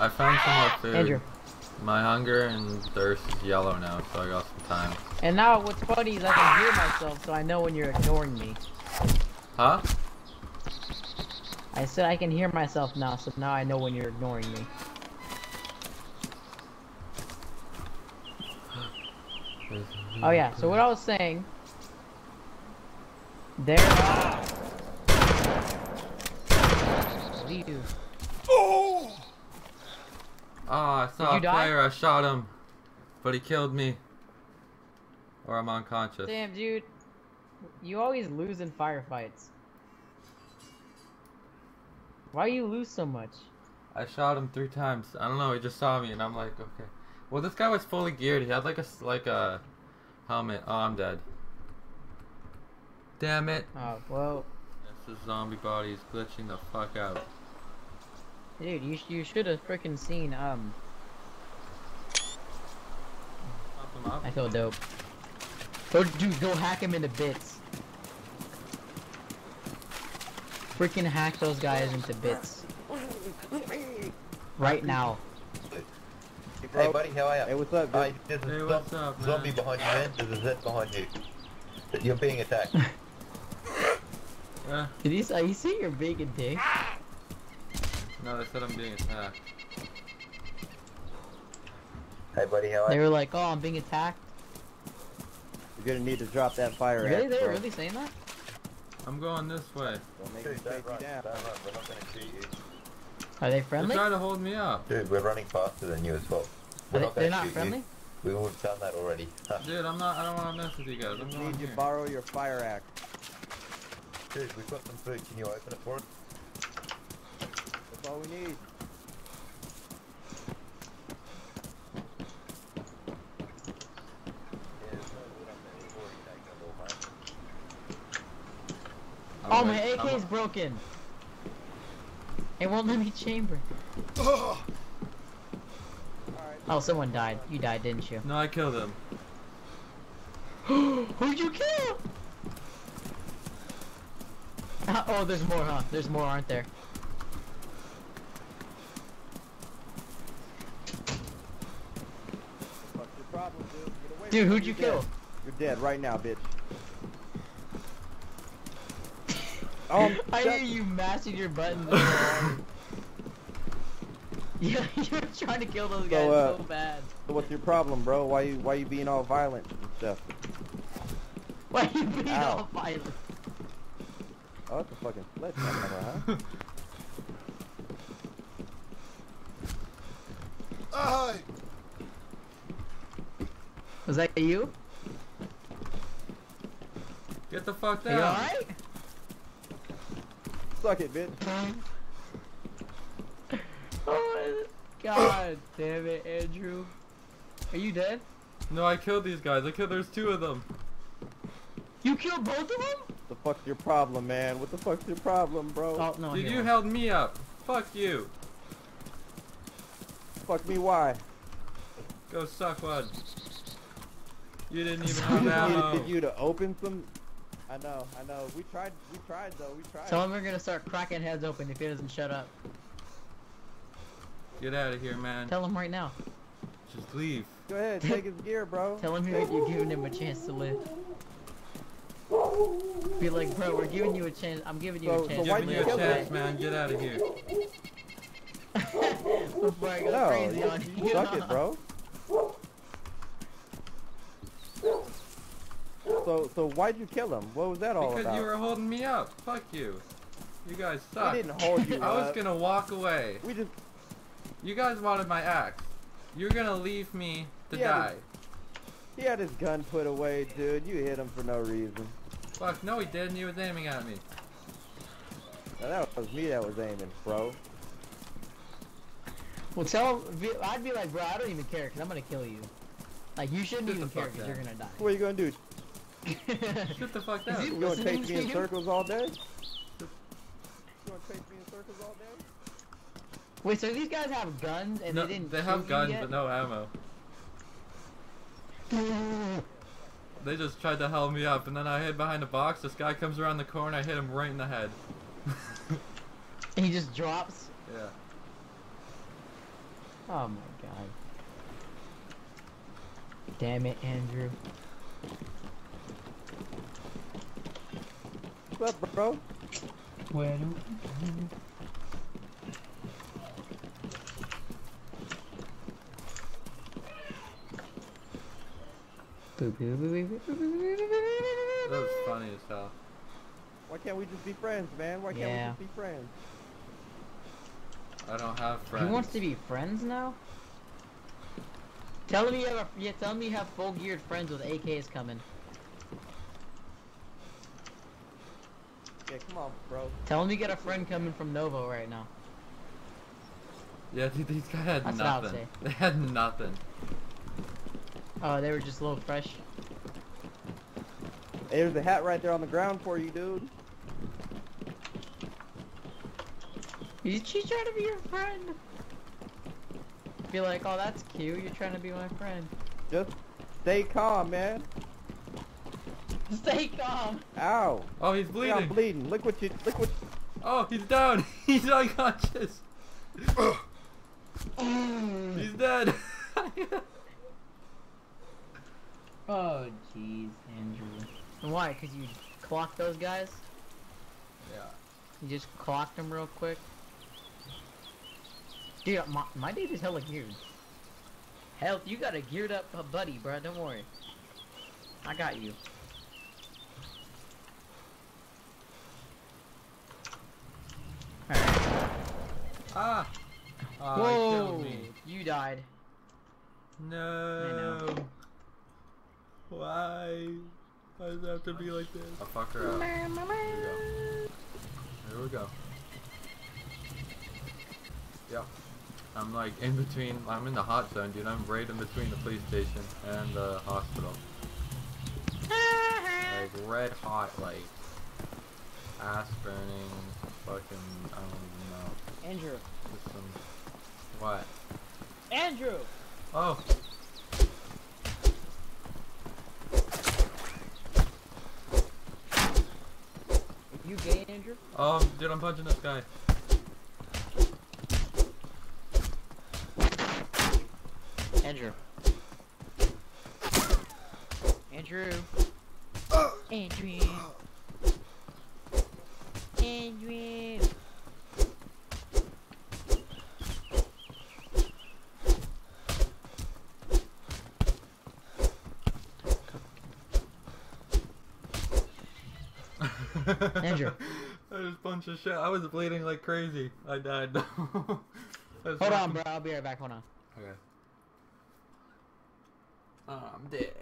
I found some more food. Andrew. My hunger and thirst is yellow now, so I got some time. And now what's funny is I can hear myself, so I know when you're ignoring me. Huh? I said I can hear myself now, so now I know when you're ignoring me. Oh yeah, so what I was saying, there. What do oh! Do? Oh, I saw a die? player. I shot him, but he killed me. Or I'm unconscious. Damn, dude, you always lose in firefights. Why you lose so much? I shot him three times. I don't know. He just saw me, and I'm like, okay. Well, this guy was fully geared. He had like a like a helmet. Oh, I'm dead. Damn it! Oh well, This is zombie body is glitching the fuck out. Dude, you you should have freaking seen. Um, Pump him up. I feel dope. Go, dude, go hack him into bits. Freaking hack those guys into bits. Right now. Hey buddy, how are Hey, you? what's up, Hi, dude? there's a Hey, what's up, man? zombie behind you, man. There's a Z behind you. You're being attacked. Yeah. Did you say you see your big and dick? No, they said I'm being attacked. hey buddy, how are you? They were like, "Oh, I'm being attacked." You're gonna need to drop that fire Really? They were really saying that? I'm going this way. Don't make Dude, me run, down. run. We're not gonna shoot you. Are they They're friendly? trying to hold me up. Dude, we're running faster than you as well. We're they, not they're not friendly. you. We would have done that already. Dude, I'm not. I don't want to mess with you guys. I'm Just going need you here. to borrow your fire axe. Dude, we've got some food. Can you open it for us? That's all we need. Yeah, there's no wood up there. We've already taken it all, mate. I'm Oh, my AK I'm- broken. It won't let me chamber. Alright. Oh, someone died. You died, didn't you? No, I killed him. Who'd you kill? Uh, oh, there's more, huh? There's more, aren't there? What's your problem, dude? Get away Dude, from who'd you kill? dead. You're dead right now, bitch. Um, I shut- hear you mashing your buttons. yeah, you're trying to kill those guys So, uh, so bad. So what's your problem, bro? Why you why you being all violent and stuff? Why are you being Ow. all violent? Oh, that's a fucking sledgehammer, huh? Was that you? Get the fuck Are you down. alright? Suck it, bitch. Oh, God damn it, Andrew. Are you dead? No, I killed these guys. I killed. There's two of them. You killed both of them? The fuck's your problem, man? What the fuck's your problem, bro? Oh, no. Dude, you one. held me up. Fuck you. Fuck me, why? Go suck one. You didn't even Suck have one. ammo. Needed you to open some. I know, I know. We tried, we tried though. We tried. Tell him we're gonna start cracking heads open if he doesn't shut up. Get out of here, man. Tell him right now. Just leave. Go ahead, take his gear, bro. Tell him you're, you're giving him a chance to live. Be like, bro, we're giving you a chance. I'm giving you So- a so chance. why'd Giving you you a chance, him? man. Get out of here. Before I go No, crazy on you you. suck it, bro. So, so why'd you kill him? What was that all Because about? Because you were holding me up. Fuck you. You guys we suck. didn't hold you I was gonna walk away. We just, You guys wanted my axe. You're gonna leave me to Yeah, die. he had his gun put away, dude. You hit him for no reason. Fuck, no he didn't. He was aiming at me. Now, that was me that was aiming, bro. Well, tell him. I'd be like, bro, I don't even care because I'm gonna kill you. Like, you shouldn't Get even care because you're gonna die. What are you gonna do? Shut the fuck Is down. he- You gonna Listening chase me in circles all day? You gonna chase me in circles all day? Wait, so these guys have guns and No, they didn't they have guns but no ammo. They just tried to held me up, and then I hid behind a box. This guy comes around the corner. I hit him right in the head. And he just drops. Yeah. Oh my god. Damn it, Andrew. What's up, bro? Where do That was funny as hell. Why can't we just be friends, man? Why can't Yeah. we just be friends? I don't have friends. He wants to be friends now? Tell me you have a, yeah, tell me you have full geared friends with AKs coming. Yeah, come on, bro. Tell me you got a friend coming from Novo right now. Yeah, dude, these guys had That's what I would nothing. say. They had nothing. Oh, they were just a little fresh. Hey, there's a hat right there on the ground for you, dude. He's she's trying to be your friend. Be like, oh, that's cute. You're trying to be my friend. Just stay calm, man. Stay calm. Ow. Oh, he's Yeah, bleeding. I'm bleeding. Look what you. Look what. Oh, he's down. he's unconscious. he's dead. Oh, jeez, Andrew. Why? Cause you clocked those guys? yeah. You just clocked them real quick. Dude, my, my dude is hella geared. Hell, you got a geared up uh, buddy, bro. Don't worry. I got you. Alright. Ah. Oh, Whoa! me. You died. No. Why? Why does it have to be like this? I'll fuck her up. Here we go. Here we go. Yep. I'm like in between. I'm in the hot zone, dude. I'm right in between the police station and the hospital. Like red hot, like ass burning, fucking. I don't even know. Andrew. Some. What? Andrew! Oh. You gay, Andrew? Oh, dude, I'm punching this guy. Andrew. Andrew. Andrew bedroom. Andrew. There's shit. I was bleeding like crazy. I died. Hold on, bro. I'll be right back. Hold on. Okay. Oh, I'm dead.